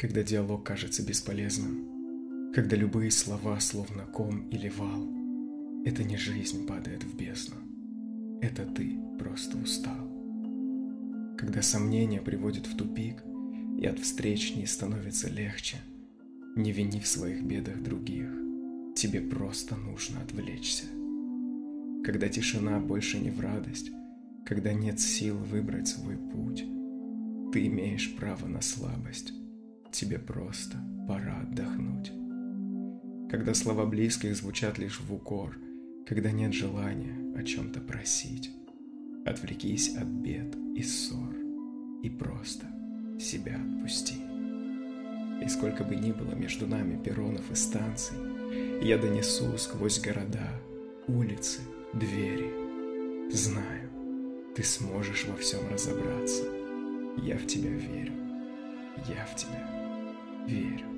Когда диалог кажется бесполезным, когда любые слова словно ком или вал, это не жизнь падает в бездну, это ты просто устал. Когда сомнения приводят в тупик, и от встреч не становится легче, не вини в своих бедах других, тебе просто нужно отвлечься. Когда тишина больше не в радость, когда нет сил выбрать свой путь, ты имеешь право на слабость, тебе просто пора отдохнуть. Когда слова близких звучат лишь в укор, когда нет желания о чем-то просить, отвлекись от бед и ссор и просто себя отпусти. И сколько бы ни было между нами перронов и станций, я донесу сквозь города, улицы, двери. Знаю, ты сможешь во всем разобраться. Я в тебя верю. Я в тебя viver.